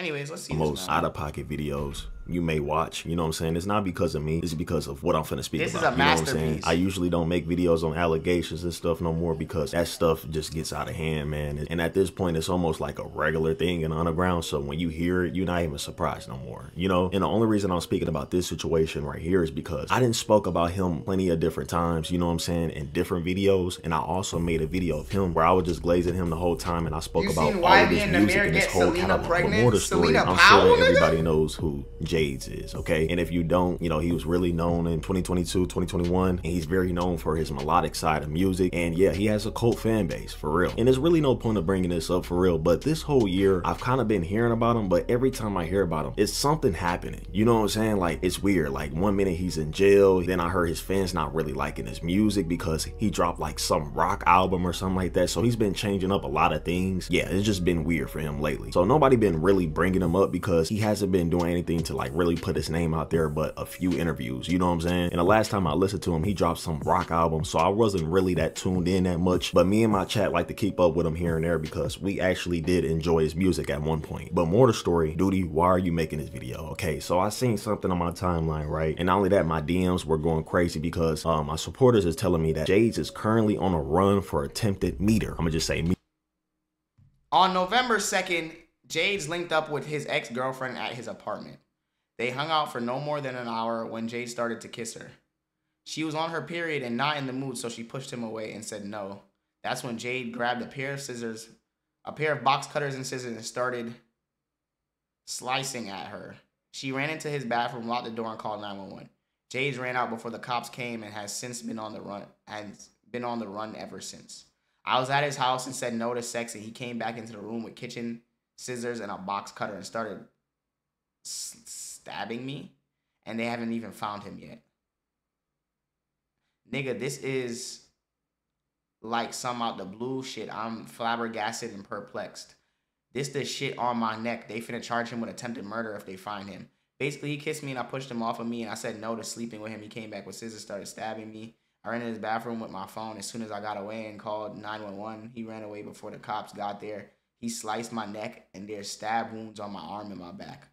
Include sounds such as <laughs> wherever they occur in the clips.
Anyways, let's see. Most out of pocket videos you may watch. You know what I'm saying? It's not because of me. It's because of what I'm finna speak this about. This is a you know. What I'm saying? I usually don't make videos on allegations and stuff no more because that stuff just gets out of hand, man. And at this point, it's almost like a regular thing in underground. So when you hear it, you're not even surprised no more. You know? And the only reason I'm speaking about this situation right here is because I didn't spoke about him plenty of different times. You know what I'm saying? In different videos. And I also made a video of him where I was just glazing him the whole time and I spoke you about all of his music and his whole Selena catalog. Pregnant? But more the story, Selena I'm Powell, sure everybody knows who Jaydes is. Okay. And if you don't, you know, he was really known in 2022, 2021, and he's very known for his melodic side of music. And yeah, he has a cult fan base for real. And there's really no point of bringing this up for real. But this whole year, I've kind of been hearing about him, but every time I hear about him, it's something happening. You know what I'm saying? Like, it's weird. Like, one minute he's in jail, then I heard his fans not really liking his music because he dropped like some rock album or something like that. So he's been changing up a lot of things. Yeah, it's just been weird for him lately. So nobody been really bringing him up because he hasn't been doing anything to like really put his name out there but a few interviews, you know what I'm saying? And the last time I listened to him, he dropped some rock album, so I wasn't really that tuned in that much. But me and my chat like to keep up with him here and there because we actually did enjoy his music at one point. But more to story, Duty, why are you making this video? Okay, so I seen something on my timeline, right? And not only that, my DMs were going crazy because um, my supporters is telling me that Jaydes is currently on a run for attempted meter. I'm gonna just say me. On November 2nd, Jades linked up with his ex-girlfriend at his apartment. They hung out for no more than an hour when Jade started to kiss her. She was on her period and not in the mood, so she pushed him away and said no. That's when Jade grabbed a pair of scissors, a pair of box cutters and scissors, and started slicing at her. She ran into his bathroom, locked the door, and called 911. Jade ran out before the cops came and has since been on the run and been on the run ever since. I was at his house and said no to sex, and he came back into the room with kitchen scissors and a box cutter and started stabbing me, and they haven't even found him yet. Nigga, this is like some out the blue shit. I'm flabbergasted and perplexed. This the shit on my neck. They finna charge him with attempted murder if they find him. Basically, he kissed me and I pushed him off of me and I said no to sleeping with him. He came back with scissors, started stabbing me. I ran in his bathroom with my phone as soon as I got away and called 911. He ran away before the cops got there. He sliced my neck and there's stab wounds on my arm and my back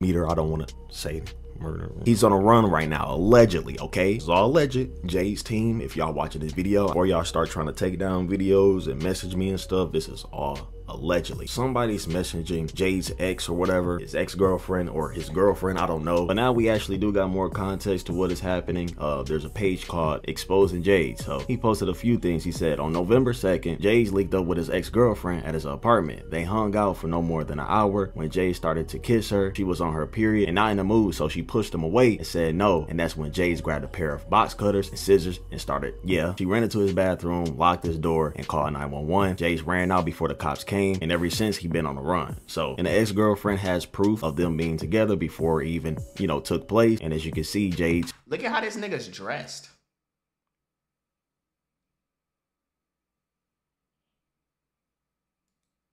meter. I don't want to say murder. He's on a run right now, allegedly, okay? It's all alleged. Jay's team, if y'all watching this video or y'all start trying to take down videos and message me and stuff, this is all allegedly. Somebody's messaging Jade's ex or whatever, his ex-girlfriend or his girlfriend, I don't know. But now we actually do got more context to what is happening. Uh, there's a page called Exposing Jade. So he posted a few things. He said on November 2nd, Jade linked up with his ex-girlfriend at his apartment. They hung out for no more than an hour. When Jade started to kiss her, she was on her period and not in the mood, so she pushed him away and said no. And that's when Jade grabbed a pair of box cutters and scissors and started, yeah. She ran into his bathroom, locked his door, and called 911. Jade ran out before the cops came and ever since he been on the run. So, and the ex-girlfriend has proof of them being together before even, you know, took place. And as you can see, Jade's Look at how this nigga's dressed.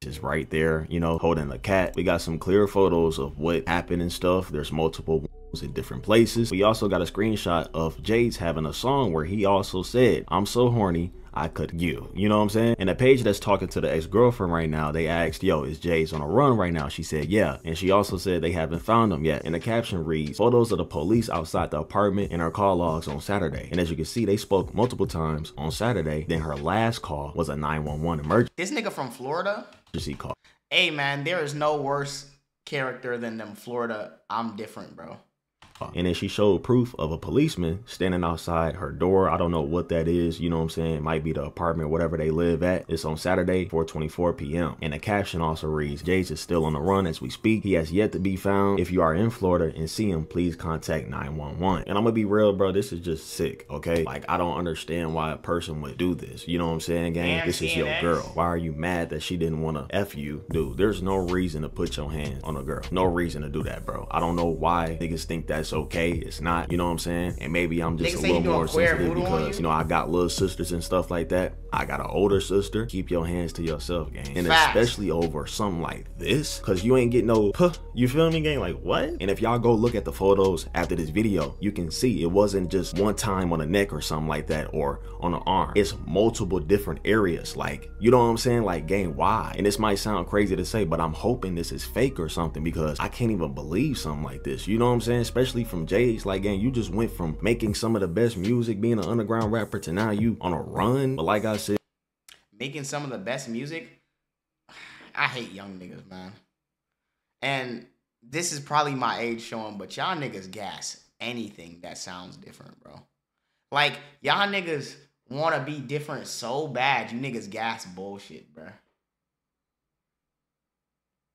is right there, you know, holding the cat. We got some clear photos of what happened and stuff. There's multiple in different places. We also got a screenshot of Jade's having a song where he also said, I'm so horny, I could you. You know what I'm saying? And the page that's talking to the ex-girlfriend right now, they asked, yo, is Jay's on a run right now? She said, yeah. And she also said they haven't found him yet. And the caption reads, photos of the police outside the apartment and her call logs on Saturday. And as you can see, they spoke multiple times on Saturday. Then her last call was a 911 emergency. This nigga from Florida? Call. Hey man, there is no worse character than them Florida. I'm different, bro. And then she showed proof of a policeman standing outside her door. I don't know what that is. You know what I'm saying? It might be the apartment, whatever they live at. It's on Saturday, 4:24 p.m. And the caption also reads, Jaydes is still on the run as we speak. He has yet to be found. If you are in Florida and see him, please contact 911. And I'm gonna be real, bro. This is just sick, okay? Like, I don't understand why a person would do this. You know what I'm saying, gang? This is your girl. Why are you mad that she didn't want to F you? Dude, there's no reason to put your hands on a girl. No reason to do that, bro. I don't know why niggas think that's that's okay. It's not, you know what I'm saying? And maybe I'm just Niggas a little more sensitive because, you? you know, I got little sisters and stuff like that. I got an older sister. Keep your hands to yourself, gang. And Facts. especially over something like this, because you ain't getting no, <laughs> puh, you feel me, gang? Like, what? And if y'all go look at the photos after this video, you can see it wasn't just one time on the neck or something like that or on the arm. It's multiple different areas. Like, you know what I'm saying? Like, gang, why? And this might sound crazy to say, but I'm hoping this is fake or something because I can't even believe something like this. You know what I'm saying? Especially from Jay's. Like, gang, you just went from making some of the best music, being an underground rapper, to now you on a run. But like I said, making some of the best music. <sighs> I hate young niggas, man. And this is probably my age showing, but y'all niggas gas anything that sounds different, bro. Like, y'all niggas want to be different so bad. You niggas gas bullshit, bro.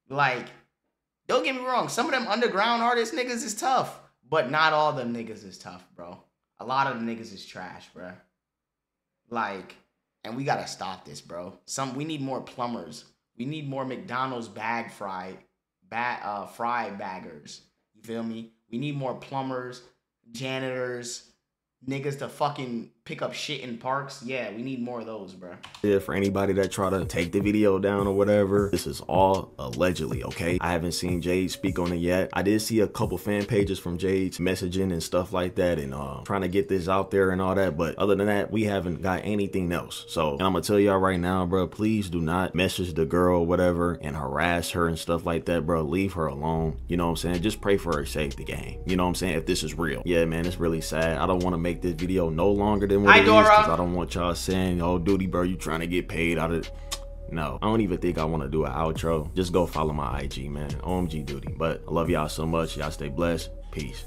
Like, don't get me wrong. Some of them underground artists niggas is tough, but not all them niggas is tough, bro. A lot of the niggas is trash, bro. Like, and we gotta stop this, bro. Some we need more plumbers. We need more McDonald's bag fry, bag uh, fry baggers. You feel me? We need more plumbers, janitors, niggas to fucking pick up shit in parks. Yeah, we need more of those, bro. Yeah, for anybody that try to take the video down or whatever, this is all allegedly, okay? I haven't seen Jade speak on it yet. I did see a couple fan pages from Jade's messaging and stuff like that and uh, trying to get this out there and all that. But other than that, we haven't got anything else. So I'm gonna tell y'all right now, bro, please do not message the girl whatever and harass her and stuff like that, bro. Leave her alone. You know what I'm saying? Just pray for her safety, gang. You know what I'm saying? If this is real. Yeah, man, it's really sad. I don't want to make this video no longer than what Hi, it Dora. is because I don't want y'all saying, oh, duty, bro, you trying to get paid out of no, I don't even think I want to do an outro. Just go follow my IG, man. OMG Duty. But I love y'all so much. Y'all stay blessed. Peace.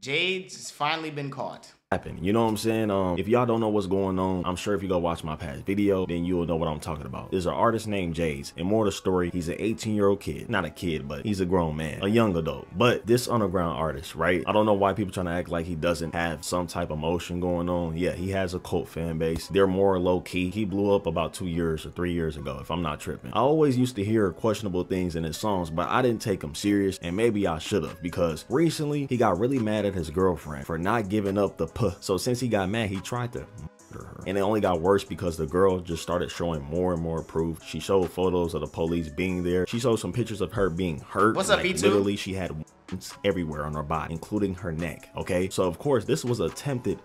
Jade's has finally been caught happen. You know what I'm saying? Um, if y'all don't know what's going on, I'm sure if you go watch my past video, then you'll know what I'm talking about. There's an artist named Jays, and more of the story, he's an 18 year old kid. Not a kid, but he's a grown man, a young adult. But this underground artist, right? I don't know why people trying to act like he doesn't have some type of motion going on. Yeah, he has a cult fan base. They're more low key. He blew up about two years or three years ago, if I'm not tripping. I always used to hear questionable things in his songs, but I didn't take him serious, and maybe I should have because recently he got really mad at his girlfriend for not giving up the So since he got mad, he tried to murder her. And it only got worse because the girl just started showing more and more proof. She showed photos of the police being there. She showed some pictures of her being hurt. What's up, like, E2? Literally, she had wounds everywhere on her body, including her neck. Okay, so of course, this was attempted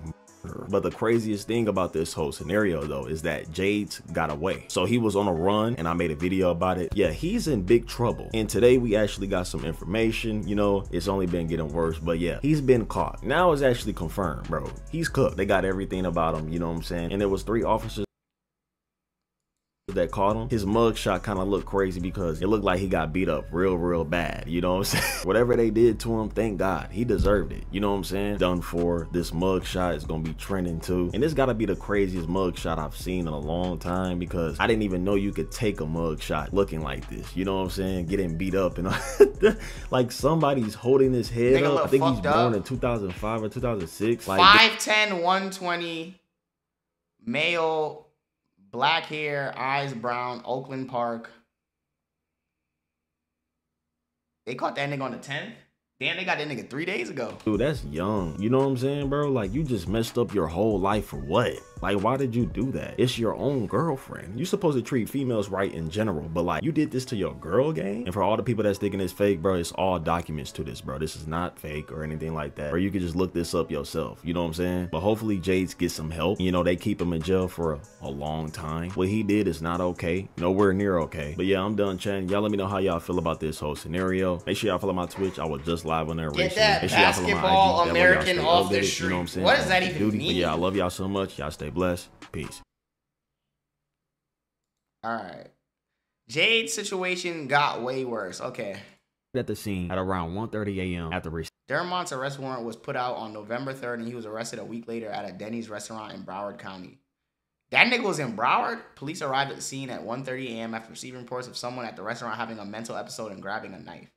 but the craziest thing about this whole scenario though is that Jaydes got away. So he was on a run and I made a video about it. Yeah, he's in big trouble. And today we actually got some information, you know, it's only been getting worse, but yeah, he's been caught. Now it's actually confirmed, bro. He's cooked. They got everything about him, you know what I'm saying? And there was three officers that caught him, his mugshot kind of looked crazy because it looked like he got beat up real, real bad. You know what I'm <laughs> saying? Whatever they did to him, thank God. He deserved it. You know what I'm saying? Done for. This mugshot is going to be trending too. And this got to be the craziest mugshot I've seen in a long time because I didn't even know you could take a mugshot looking like this. You know what I'm saying? Getting beat up and <laughs> like somebody's holding his head up. I think he's born up. in 2005 or 2006. Like 5'10", 120, male black hair, eyes brown, Oakland Park. They caught that nigga on the 10th. Damn, they got that nigga three days ago. Dude, that's young. You know what I'm saying, bro? Like, you just messed up your whole life for what? Like, why did you do that? It's your own girlfriend. You're supposed to treat females right in general, but like, you did this to your girl gang? And for all the people that's thinking it's fake, bro, it's all documents to this, bro. This is not fake or anything like that. Or you could just look this up yourself. You know what I'm saying? But hopefully Jaydes gets some help. You know, they keep him in jail for a, a long time. What he did is not okay. Nowhere near okay. But yeah, I'm done chatting. Y'all let me know how y'all feel about this whole scenario. Make sure y'all follow my Twitch. I was just live on there Get recently. That Make sure basketball American off the street. You know what I'm saying? What does that even mean? But yeah, I love y'all so much. Y'all stay blessed. Peace. All right. Jade's situation got way worse. Okay. At the scene at around 1:30 a.m. at the Dermont's arrest warrant was put out on November 3rd, and he was arrested a week later at a Denny's restaurant in Broward County. That nigga was in Broward. Police arrived at the scene at 1:30 a.m. after receiving reports of someone at the restaurant having a mental episode and grabbing a knife.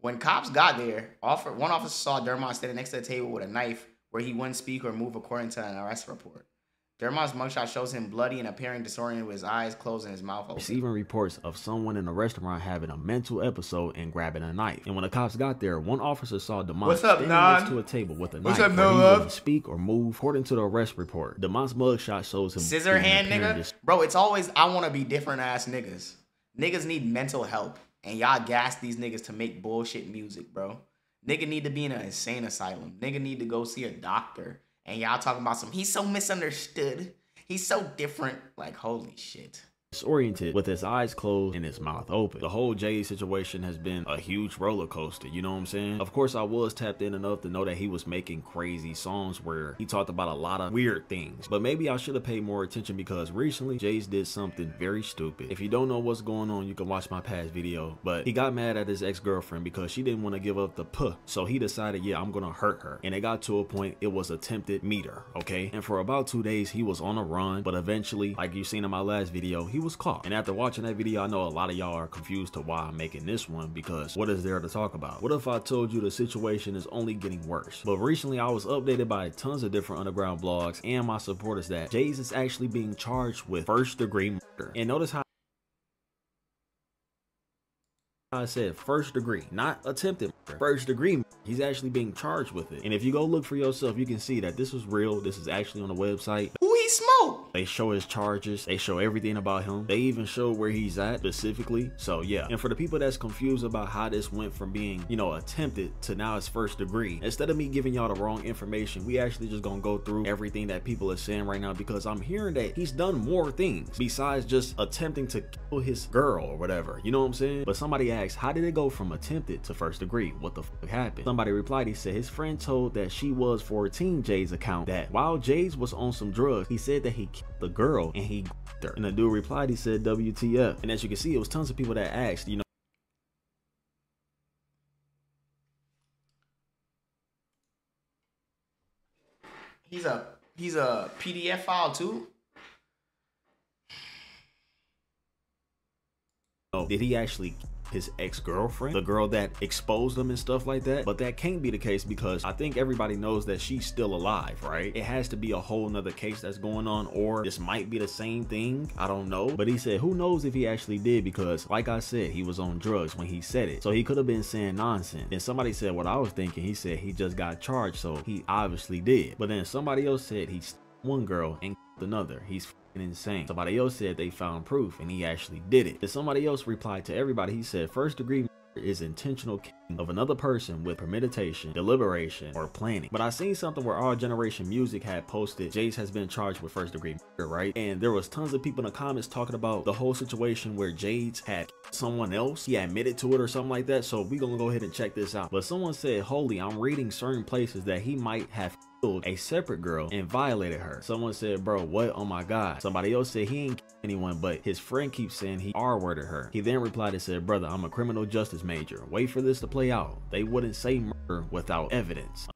When cops got there, one officer saw Dermont standing next to the table with a knife where he wouldn't speak or move according to an arrest report. Dermont's mugshot shows him bloody and appearing disoriented with his eyes closed and his mouth open. Receiving reports of someone in a restaurant having a mental episode and grabbing a knife. And when the cops got there, one officer saw Demont standing next to a table with a What's knife up, where he wouldn't speak or move according to the arrest report. Demont's mugshot shows him scissor hand nigga. Bro, it's always I want to be different ass niggas. Niggas need mental help, and y'all gas these niggas to make bullshit music, bro. Nigga need to be in an insane asylum. Nigga need to go see a doctor. And y'all talking about some, he's so misunderstood. He's so different. Like, holy shit disoriented with his eyes closed and his mouth open. The whole Jay situation has been a huge roller coaster, you know what I'm saying? Of course, I was tapped in enough to know that he was making crazy songs where he talked about a lot of weird things. But maybe I should have paid more attention because recently Jay's did something very stupid. If you don't know what's going on, you can watch my past video. But he got mad at his ex-girlfriend because she didn't want to give up the puh. So he decided, yeah, I'm gonna hurt her. And it got to a point, it was attempted meter, okay? And for about two days, he was on a run. But eventually, like you seen in my last video, he was caught. And after watching that video, I know a lot of y'all are confused to why I'm making this one because what is there to talk about? What if I told you the situation is only getting worse? But recently I was updated by tons of different underground blogs and my supporters that Jay's is actually being charged with first degree murder. And notice how I said first degree, not attempted. First degree, he's actually being charged with it. And if you go look for yourself, you can see that this was real. This is actually on the website. They show his charges. They show everything about him. They even show where he's at specifically. So yeah. And for the people that's confused about how this went from being, you know, attempted to now it's first degree, instead of me giving y'all the wrong information, we actually just gonna go through everything that people are saying right now because I'm hearing that he's done more things besides just attempting to kill his girl or whatever. You know what I'm saying? But somebody asked, how did it go from attempted to first degree? What the fuck happened? Somebody replied, he said his friend told that she was 14 Jay's account that while Jay's was on some drugs, he said that he the girl and he her. And the dude replied, he said WTF. And as you can see, it was tons of people that asked, you know, He's a he's a PDF file too. Oh, did he actually his ex-girlfriend, the girl that exposed him and stuff like that. But that can't be the case because I think everybody knows that she's still alive, right? It has to be a whole nother case that's going on or this might be the same thing. I don't know. But he said, who knows if he actually did because like I said, he was on drugs when he said it. So he could have been saying nonsense. And somebody said what I was thinking. He said he just got charged. So he obviously did. But then somebody else said he's one girl and another. He's insane. Somebody else said they found proof and he actually did it. Then somebody else replied to everybody. He said first degree is intentional killing of another person with premeditation, deliberation, or planning. But I seen something where Our Generation Music had posted Jace has been charged with first degree murder, right? And there was tons of people in the comments talking about the whole situation where Jaydes had someone else. He admitted to it or something like that. So we gonna go ahead and check this out. But someone said, holy, I'm reading certain places that he might have a separate girl and violated her. Someone said, bro, what? Oh my God. Somebody else said he ain't anyone, but his friend keeps saying he R-worded her. He then replied and said, brother, I'm a criminal justice major. Wait for this to play out. They wouldn't say murder without evidence.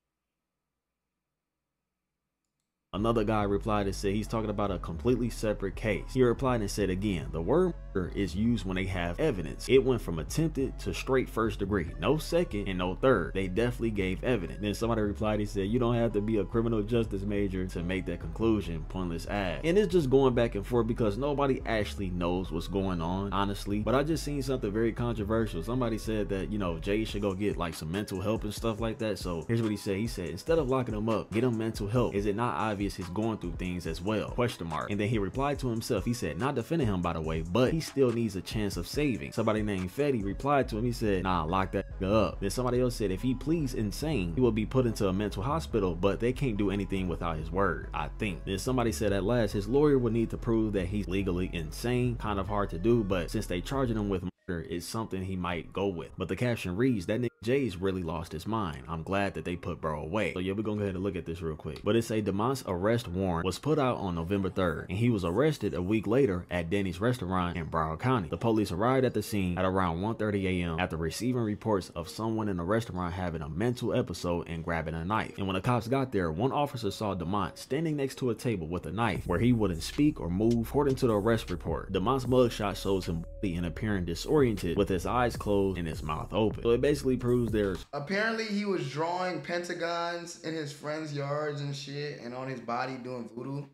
Another guy replied and said he's talking about a completely separate case. He replied and said again, the word is used when they have evidence. It went from attempted to straight first degree. No second and no third. They definitely gave evidence. Then somebody replied, and said, you don't have to be a criminal justice major to make that conclusion. Pointless ass. And it's just going back and forth because nobody actually knows what's going on, honestly. But I just seen something very controversial. Somebody said that, you know, Jay should go get like some mental help and stuff like that. So here's what he said. He said, instead of locking him up, get him mental help. Is it not obvious obvious he's going through things as well, question mark. And then he replied to himself, he said, not defending him by the way, but he still needs a chance of saving. Somebody named Fetty replied to him, he said, nah, lock that up. Then somebody else said, if he pleads insane, he will be put into a mental hospital, but they can't do anything without his word, I think. Then somebody said at last, his lawyer would need to prove that he's legally insane, kind of hard to do, but since they charging him with murder is something he might go with. But the caption reads, that nigga Jay's really lost his mind. I'm glad that they put bro away. So yeah, we're gonna go ahead and look at this real quick. But it's a Demont's arrest warrant was put out on November 3rd, and he was arrested a week later at Denny's restaurant in Broward County. The police arrived at the scene at around 1.30 a.m. after receiving reports of someone in the restaurant having a mental episode and grabbing a knife. And when the cops got there, one officer saw Demont standing next to a table with a knife where he wouldn't speak or move according to the arrest report. Demont's mugshot shows him and appearing disoriented with his eyes closed and his mouth open. So it basically proves proves there's. Apparently, he was drawing pentagons in his friends' yards and shit, and on his body doing voodoo.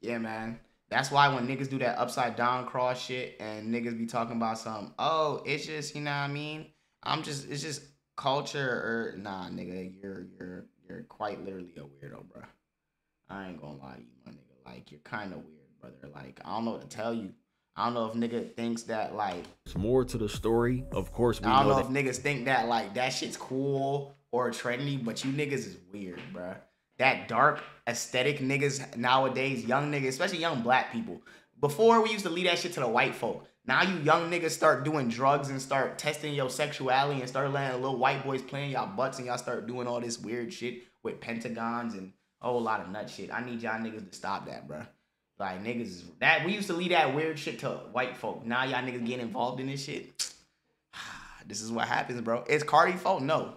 Yeah, man. That's why when niggas do that upside down cross shit and niggas be talking about some, oh, it's just, you know what I mean? I'm just, it's just culture or nah, nigga, you're you're you're quite literally a weirdo, bro. I ain't gonna lie to you, my nigga. Like you're kind of weird, brother. Like I don't know what to tell you. I don't know if nigga thinks that like it's more to the story. Of course, I don't know, know if niggas think that like that shit's cool or trendy, but you niggas is weird, bro. That dark aesthetic niggas nowadays, young niggas, especially young black people. Before we used to leave that shit to the white folk. Now you young niggas start doing drugs and start testing your sexuality and start letting little white boys playing y'all butts and y'all start doing all this weird shit with pentagons and a whole lot of nut shit. I need y'all niggas to stop that, bro. Like niggas, that we used to leave that weird shit to white folk. Now y'all niggas getting involved in this shit. <sighs> this is what happens, bro. It's Carti fault? No,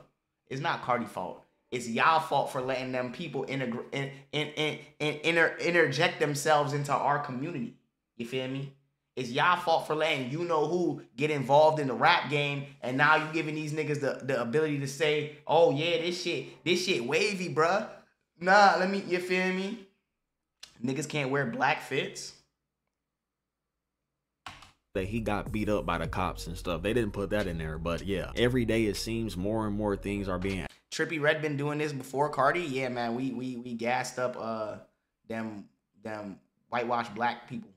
it's not Carti fault. It's y'all fault for letting them people inter- in, in, in, in, inter- interject themselves into our community. You feel me? It's y'all fault for letting you know who get involved in the rap game, and now you giving these niggas the, the ability to say, "Oh yeah, this shit, this shit wavy, bruh." Nah, let me. You feel me? Niggas can't wear black fits. That he got beat up by the cops and stuff. They didn't put that in there, but yeah. Every day it seems more and more things are being. Trippie Redd been doing this before Carti. Yeah, man. We we we gassed up uh them them whitewashed black people.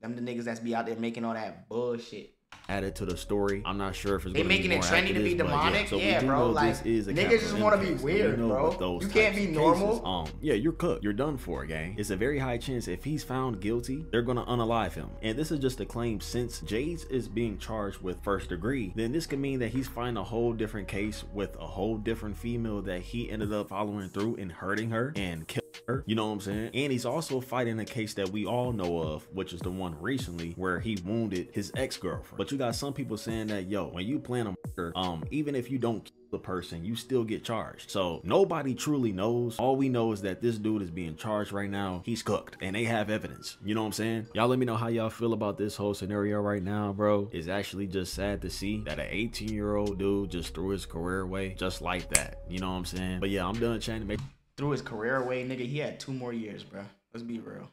Them the niggas that's be out there making all that bullshit added to the story. I'm not sure if it's they making it trendy to be demonic. Yeah, so yeah bro. Like niggas just want to be weird, bro. You can't be normal. Cases, um, yeah, you're cooked. You're done for, gang. It's a very high chance if he's found guilty, they're gonna unalive him. And this is just a claim since Jaydes is being charged with first degree, then this could mean that he's fighting a whole different case with a whole different female that he ended up following through and hurting her and killing. You know what I'm saying? And he's also fighting a case that we all know of, which is the one recently where he wounded his ex-girlfriend. But you got some people saying that, yo, when you plan a murder, um, even if you don't kill the person, you still get charged. So nobody truly knows. All we know is that this dude is being charged right now. He's cooked and they have evidence. You know what I'm saying? Y'all let me know how y'all feel about this whole scenario right now, bro. It's actually just sad to see that an 18 year old dude just threw his career away just like that. You know what I'm saying? But yeah, I'm done chatting. Threw his career away, nigga. He had two more years, bro. Let's be real.